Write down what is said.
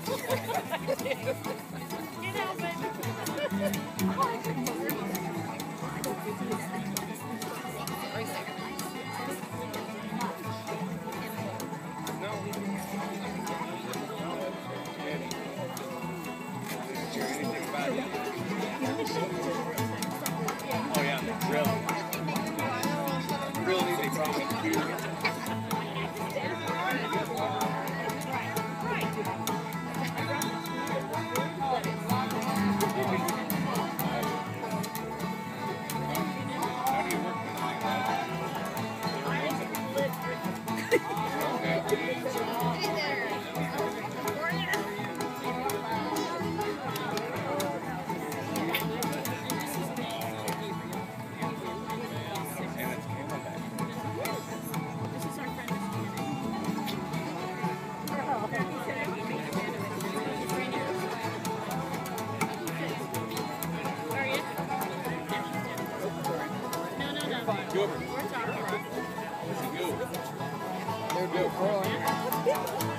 Ha ha ha! Gilbert. We're talking. Where's